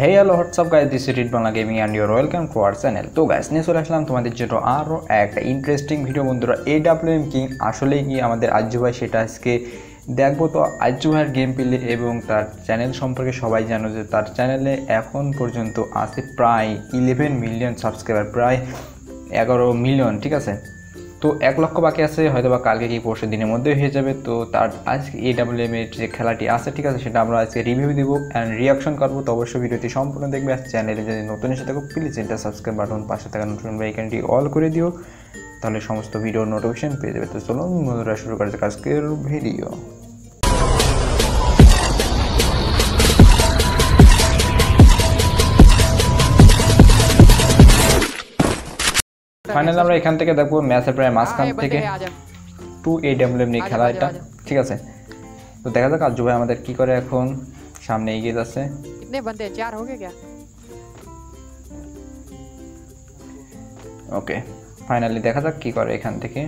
Hey hello WhatsApp guys this is Bangla gaming and your welcome to our channel তো guys নিয়ে চলে আসলাম তোমাদের জন্য আরও একটা ইন্টারেস্টিং ভিডিও বন্ধুরা এ ডাব্লিউ এম কিং আসলেই কি আমাদের আজ্জু ভাই, সেটা আজকে দেখব। তো আজ্জু ভাইয়ের গেম প্লে এবং তার চ্যানেল সম্পর্কে সবাই জানো যে তার চ্যানেলে এখন পর্যন্ত আছে প্রায় ইলেভেন মিলিয়ন সাবস্ক্রাইবার প্রায় এগারো মিলিয়ন ঠিক আছে? তো এক লক্ষ বাকি আছে হয়তো বা কালকে কি পরশু দিনের মধ্যে হয়ে যাবে। তো তার আজকে এ ডাব্লিউএম এর যে খেলাটি আছে, ঠিক আছে, সেটা আমরা আজকে রিভিউ দিব অ্যান্ড রিয়াকশন করব। তো অবশ্যই ভিডিওটি সম্পূর্ণ দেখবে। আর চ্যানেলে যদি নতুন এসে থাকো প্লিজ এটা সাবস্ক্রাইব বাটন পাশে থাকা নতুন বাইকানটি অল করে দিও, তাহলে সমস্ত ভিডিও নোটিফিকেশন পেয়ে যাবে। তো চলুন, বন্ধুরা, শুরু করা যাক আজকের ভিডিও ফাইনাল আমরা এখান থেকে দেখব ম্যাচের প্রায় মাঝখান থেকে টু এ ডাব্লিউ নিয়ে খেলা এটা ঠিক আছে? তো দেখা যাক আজ ভাই আমাদের কি করে এখন সামনে এগিয়ে যাচ্ছে। ওকে ফাইনালি দেখা যাক কি করে এখান থেকে।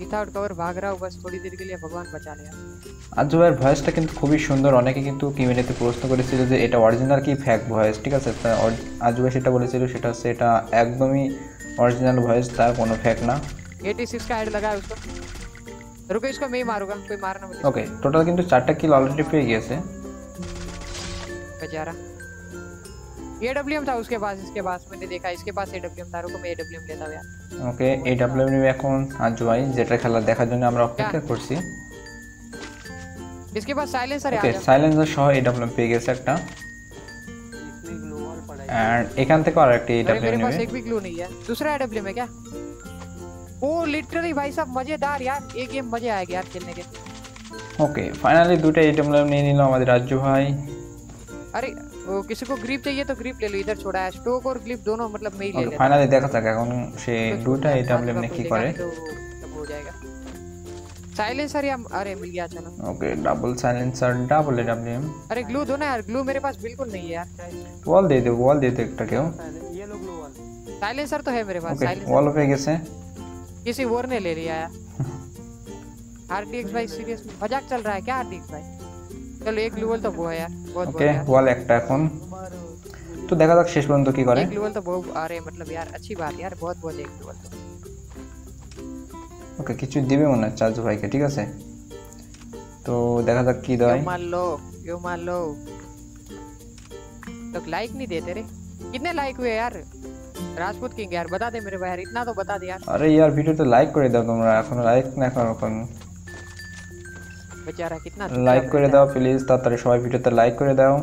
विदाउट कवर भाग रहा हूँ बस थोड़ी देर के लिए भगवान बचा लिया আজু ভাইয়ের ভয়েসটা কিন্তু খুবই সুন্দর অনেকে কিন্তু কিমিনেতে প্রশ্ন করেছিল যে এটা অরিজিনাল কি ফ্যাক ভয়েস ঠিক আছে তা অর- আজু ভাই সেটা বলেছিল সেটা হচ্ছে এটা একদমই অরিজিনাল ভয়েস তার কোনো ফ্যাক না 86 का हेड लगा है उसको रुको इसको मैं ही मारूंगा कोई मारना मुझे ওকে টোটাল কিন্তু চারটা কিল অলরেডি পেয়ে গিয়েছে बेचारा एडब्ल्यूएम था उसके पास इसके पास मैंने देखा इसके पास एडब्ल्यूएम था रुको मैं एडब्ल्यूएम लेता हूँ यार ওকে এই ডাব্লিউএম এখন আজু ভাই যেটা খেলা দেখার জন্য আমরা অপেক্ষা করছি इसके पास साइलेंसर है ওকে आ जा সাইলেন্সার সহ এই ডাব্লিউএম পেয়ে গেছে একটা অ্যান্ড এখান থেকে আর একটি अरे ডাব্লিউএম मेरे पास নেবে एक भी ग्लू नहीं है दूसरा एडब्ल्यूएम है क्या ओ लिटरली भाई साहब मजेदार यार ये गेम मजे आएगा यार खेलने के ওকে ফাইনালি দুটো এই ডাব্লিউএম নিয়ে নিল আমাদের রাজ্য ভাই अरे वो किसी को ग्रिप चाहिए तो ग्रिप ले लो इधर छोड़ा है स्टोक और ग्रिप दोनों मतलब मैं ही ले ওকে लेता ফাইনালি দেখা যাক এখন সে हूँ। দুটা এই तो ডাব্লিউএম নিয়ে কি করে तो सब हो जाएगा साइलेंसर या अरे मिल गया चलो ওকে ডাবল সাইলেন্সার ডাবল এই ডাব্লিউএম अरे ग्लू दो ना यार ग्लू मेरे पास बिल्कुल नहीं है यार ওয়াল দিয়ে দে ওয়াল দিয়ে দে একটা কেউ साइलेंसर तो है मेरे पास ওকে साइलेंसर ওয়াল পেয়ে গেছে किसी और ने ले लिया यार आरडीएक्स भाई सीरियस मजाक चल रहा है क्या आरडीएक्स भाई चलो एक ग्लूवल तो वो है यार बहुत ওকে बहुत यार ওয়াল একটা এখন তো দেখা যাক শেষ পর্যন্ত কি করে एक ग्लूवल तो बहुत अरे मतलब यार अच्छी बात यार बहुत बहुत एक ग्लूवल तो ওকে কিছু দিবে মনে হচ্ছে আজু ভাইকে ঠিক আছে তো দেখা যাক কি দেয় यो मान लो यो मान लो तो लाइक नहीं देते रे कितने लाइक हुए यार राजपूत किंग यार बता दे मेरे भाई यार इतना तो बता दे यार আরে ইয়ার ভিডিওতে লাইক করে দাও তোমরা এখন লাইক না করো এখন बेचारा कितना লাইক করে দাও প্লিজ তাড়াতাড়ি সবাই ভিডিওতে লাইক করে দাও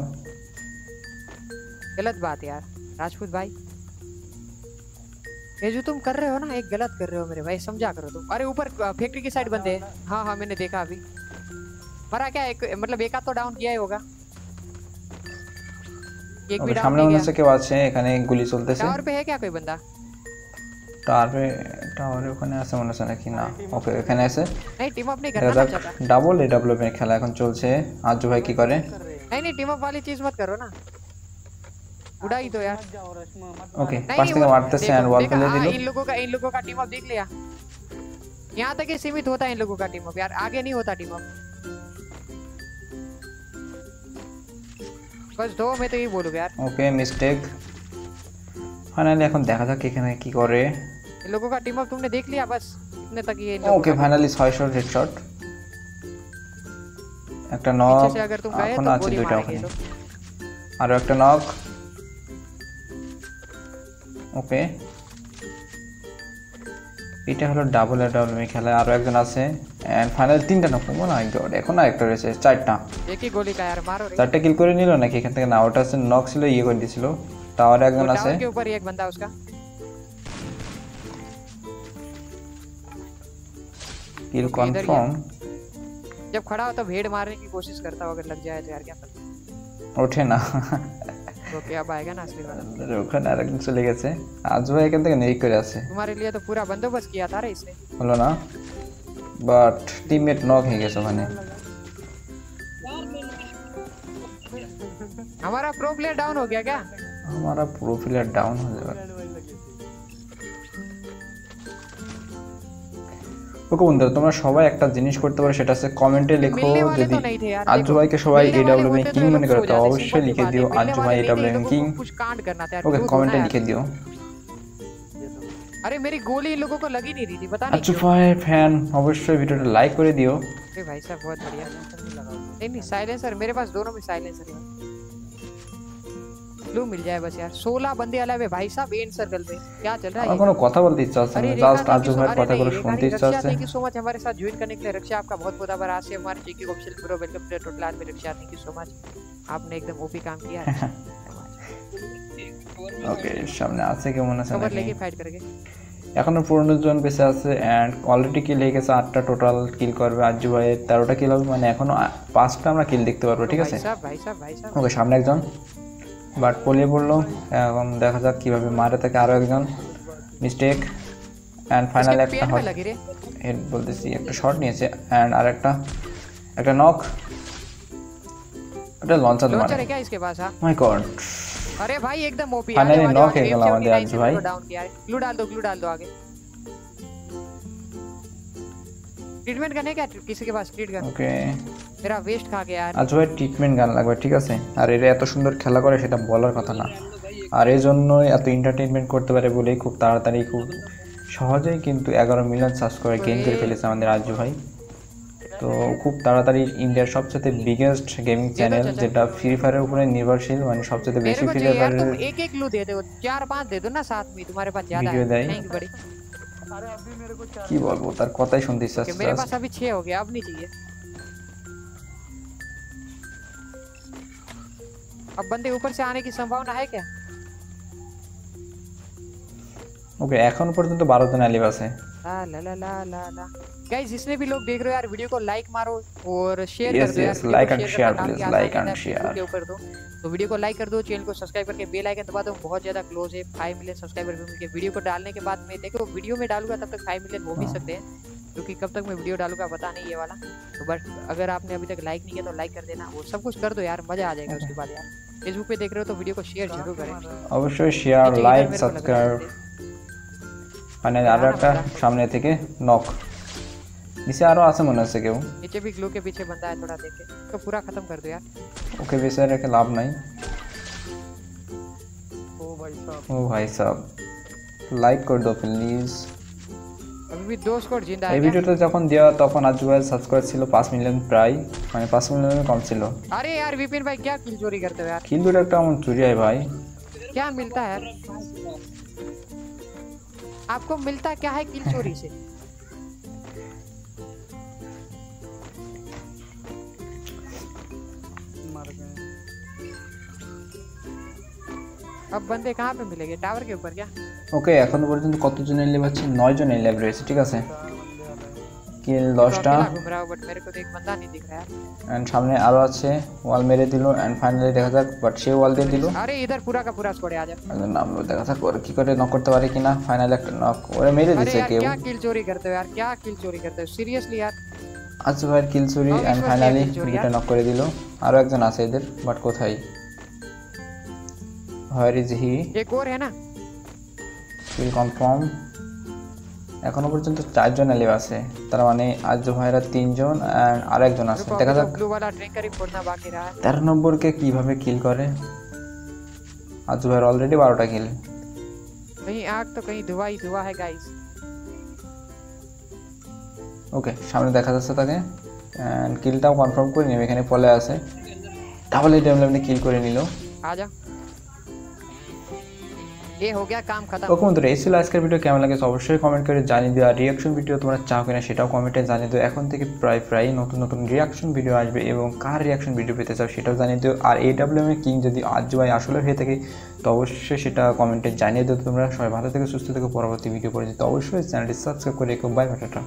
गलत बात है यार राजपूत भाई ये जो तुम कर रहे हो ना एक गलत कर रहे हो मेरे भाई समझा करो तुम अरे ऊपर फैक्ट्री की साइड बंदे हैं हाँ हाँ मैंने देखा अभी मरा क्या एक मतलब एक आध तो डाउन किया ही होगा एक भी ওকে डाउन সামনে नहीं মনে गया হচ্ছে কেউ আছে এখানে গুলি চলতেছে टावर पे है क्या कोई बंदा টাওয়ারে টাওয়ারে ওখানে আছে মনে হচ্ছে নাকি না ওকে এখানে আছে नहीं टीम अप नहीं দেখা करना ना যাক चाहता ডাবল এ ডেভেলপমেন্ট খেলা এখন চলছে আজু ভাই কি করে नहीं नहीं टीम अप वाली चीज मत करो ना उड़ाई दो यार ওকে नहीं পাশ থেকে वो- মারতেছে देखो- এন্ড ওয়াল देखा, ফেলে हाँ, দিল इन लोगों का इन लोगों का टीम अप देख लिया यहाँ तक ही सीमित होता है इन लोगों का टीम अप यार आगे नहीं होता टीम अप बस दो मैं तो यही बोलूँगा यार ওকে মিস্টেক ফাইনালি এখন দেখা যাক এখানে কি করে इन लोगों का टीम अप तुमने देख लिया बस इतने तक ये इन लोगों ওকে का- ফাইনালি ছয়শো হেডশট একটা নক पीछे से अगर तुम गए এখন तो আছে गोली দুইটা मारेंगे ওখানে ये लोग আরো একটা নক ওকে এটা হলো ডাবল ডাবল মি খেলা আরো একজন আছে এন্ড ফাইনাল তিনটা নক ও মাই গড এখন আরেকটা রয়েছে চারটা एक ही गोली का यार मारो रे চারটা কিল করে নিল নাকি এখান থেকে না ওটা আছে নক ছিল ইয়ে করে দিয়েছিল टावर है गंगा से। के ऊपर एक बंदा उसका। किल कंफर्म जब खड़ा हो तो भेड़ मारने की कोशिश करता हो अगर लग जाए तो यार क्या पता। उठे ना। ओके तो अब आएगा ना असली वाला रुको ना रख चले गए से। आज वो एक अंदर नहीं कर से। तुम्हारे लिए तो पूरा बंदोबस्त किया था रे इसने बोलो ना। बट टीममेट नॉक है कैसे माने? हमारा प्रो प्लेयर डाउन हो गया क्या? हमारा प्रो प्लेयर डाउन हो जाएगा ওকে বন্ধুরা তোমরা সবাই একটা জিনিস করতে পারো সেটা হচ্ছে কমেন্টে লেখো मिलने वाले যদি तो नहीं थे यार আজু देखो, ভাইকে সবাই मिलने এ वाले ডাব্লিউ होते तो কিং ये মনে लोग করে सो তো जाते, অবশ্যই simple লিখে सी দিও बात है, আজু मिलने ভাই वाले এ नहीं थे, ডাব্লিউ ये लोगों কিং को कुछ कांड करना था यार ওকে क्यों কমেন্টে ढूंढना লিখে দিও है? अरे मेरी गोली इन लोगों को लगी नहीं रही थी पता नहीं আজু क्यों ভাইয়ের ফ্যান অবশ্যই ভিডিওটা লাইক করে দিও अरे भाई साहब बहुत बढ़िया नहीं नहीं साइलेंसर मेरे पास दोनों में साइलेंसर है ब्लू मिल जाए बस यार 16 बंदे अलावे भाई साहब एंड सर्कल पे क्या चल रहा আমার है কোনো কথা বলতে ইচ্ছা হচ্ছে अरे না रेखा just thank Aju you so- ভাইয়ের अरे কথাগুলো नहीं, শুনতে रेखा ইচ্ছা रक्षा হচ্ছে थैंक यू सो मच हमारे साथ ज्वाइन करने के लिए रक्षा आपका बहुत बहुत आभार आज से हमारे JK official pro welcome to total army Raksha thank you so much आपने एकदम ओपी काम किया है ওকে সামনে আছে কেমন আছে कवर নাকি लेके फाइट करके এখনো পনেরো জন বেঁচে আছে অ্যান্ড অলরেডি কিল হয়ে গেছে আটটা টোটাল কিল করবে আজু ভাইয়ের তেরোটা কিল হবে মানে এখনো আ- পাঁচটা আমরা কিল দেখতে পারবো ঠিক আছে भाई साहब भाई साहब भाई साहब ওকে সামনে একজন বাট পলিয়ে পড়লো এখন দেখা যাক কীভাবে মারে থাকে আরও একজন মিস্টেক অ্যান্ড ফাইনাল इसके একটা पेट में হট लगी रे হেড বলতেছি একটা শট নিয়েছে অ্যান্ড আর একটা একটা নক ওটা লঞ্চার लॉन्चर মারে है क्या इसके पास हाँ মাই गॉड अरे भाई एकदम ओपी Finally knock है गला हमारे आज भाई। डाउन किया है ग्लू डाल दो ग्लू डाल दो आगे ट्रीटमेंट करने क्या किसी के पास ट्रीट कर ওকে मेरा वेस्ट खा गया यार আজ ভাই ট্রিটমেন্ট গান লাগবে ঠিক আছে আর এরা এত সুন্দর খেলা করে সেটা বলার কথা না আর এই জন্যই এত এন্টারটেনমেন্ট করতে পারে বলেই খুব তাড়াতাড়ি খুব সহজেই কিন্তু এগারো মিলিয়ন সাবস্ক্রাইবার গেইন করে ফেলেছে আমাদের রাজু ভাই তো খুব তাড়াতাড়ি ইন্ডিয়ার সবচেয়ে বিগেস্ট গেমিং চ্যানেল যেটা ফ্রি ফায়ারের উপরে নির্ভরশীল মানে সবচেয়ে मेरे বেশি को ফ্রি चाहिए यार तुम ফায়ারের एक एक ग्लू दे दो चार पांच दे दो ना साथ में तुम्हारे पास ज्यादा वीडियो है दाई। थैंक यू बड़ी কি বলবো তার কথাই শুনতে ইচ্ছা कि হচ্ছে मेरे just। पास अभी छह हो गया अब नहीं चाहिए अब बंदे ऊपर से आने की संभावना है क्या ওকে এখন পর্যন্ত বারো জন অ্যালিভ আছে ला ला ला ला ला ला गाइस जितने भी लोग देख रहे हो यार वीडियो को लाइक मारो और शेयर Yes, कर दो यार yes, वीडियो like को and share share, करना काफी please, आसान like रहता and है, Facebook share. के ऊपर दो तो वीडियो को लाइक कर दो चैनल को सब्सक्राइब करके बेल आइकन दबा दो बहुत ज्यादा क्लोज है 5 मिलियन सब्सक्राइबर भी मिल वीडियो को डालने के बाद मैं देखो वीडियो में डालूंगा तब तक 5 मिलियन हो भी हाँ। सकते हैं क्योंकि कब तक मैं वीडियो डालूंगा पता नहीं ये वाला तो बट अगर आपने अभी तक लाइक नहीं किया तो लाइक कर देना वो सब कुछ कर दो यार मजा आ जाएगा उसके बाद यार फेसबुक पे देख रहे हो तो वीडियो को शेयर जरूर करें অবশ্যই শেয়ার नीचे इधर লাইক मेरे को लग रहा সাবস্ক্রাইব है মানে আরো একটা সামনে থেকে নক নিচে আরো আছে মনে হচ্ছে কেউ नीचे भी ग्लू के पीछे बंदा है थोड़ा देखे तो पूरा खत्म कर दो यार ওকে বেঁচে রেখে লাভ নাই ও ভাই সাহ লাইক করে দাও প্লিজ अभी भी दो स्कोर जिंदा এই है क्या? ভিডিওটা যখন দেওয়া তখন আজু ভাই সাবস্ক্রাইব ছিল পাঁচ মিলিয়ন প্রায় মানে পাঁচ মিলিয়নের কম ছিল अरे यार विपिन भाई क्या किल चोरी करते हो यार কিল দুটো একটা এমন চুরি হয় ভাই क्या मिलता है यार आपको मिलता क्या है किल चोरी से अब बंदे कहाँ पे मिलेंगे टावर के ऊपर क्या ওকে এখনো পর্যন্ত কতজন এলে পাচ্ছি নয় জন এলে রয়েছে ঠিক আছে কিল तो দশটা अकेला घूम रहा हूँ बट मेरे को तो एक बंदा नहीं दिख रहा है অ্যান্ড সামনে আরও আছে ওয়াল মেরে দিল অ্যান্ড ফাইনালি দেখা যাক বাট সে ওয়াল দিয়ে দিল अरे इधर पूरा का पूरा स्कोर है आ जा একজন নামলো দেখা যাক ওরা কি করে নক করতে পারে কিনা ফাইনাল একটা নক ওরা মেরে अरे দিছে यार কেউ क्या किल चोरी करते हो यार क्या किल चोरी करते हो सीरियसली यार আচ্ছা ভাইয়ের কিল চুরি আমি অ্যান্ড সত্যি ফাইনালি kill চুরি, দুটো নক করে দিল আরও একজন আছে এদের বাট কোথায় হোয়ার ইজ হি एक और है ना কিল কনফার্ম এখনো পর্যন্ত চারজন এলিভ আছে তার মানে আজ ভাইরা তিনজন অ্যান্ড আরেকজন আছে रुको দেখা अभी যাক तो ब्लू वाला ड्रिंकर ही फोड़ना बाकी रहा है তেরো নম্বরকে কিভাবে কিল করে আজ ভাইয়ের অলরেডি বারোটা কিল कहीं आग तो कहीं धुआं ही धुआं है गाइस ওকে সামনে দেখা যাচ্ছে তাকে অ্যান্ড কিলটাও কনফার্ম করে নিবে এখানে পলে আছে তাহলে এই টাইমে আপনি কিল করে নিল आ जा ये हो गया काम खत्म ওকে বন্ধুরা এই ছিল আজকের ভিডিও কেমন লাগে অবশ্যই কমেন্ট করে জানিয়ে দিও আর রিয়াকশন ভিডিও তোমরা চাও কিনা সেটাও কমেন্টে জানিয়ে দিও এখন থেকে প্রায় প্রায় নতুন নতুন রিয়াকশন ভিডিও আসবে এবং কার রিয়াকশন ভিডিও পেতে চাও সেটাও জানিয়ে দিও আর এই ডাব্লিউ এম কিং যদি আজ ভাই আসলে হয়ে থাকে তো অবশ্যই সেটা কমেন্টে জানিয়ে দিও তোমরা সবাই ভালো থেকে সুস্থ থেকে পরবর্তী ভিডিও করে দিতে অবশ্যই চ্যানেলটি সাবস্ক্রাইব করে রেখো বাই বাটাটা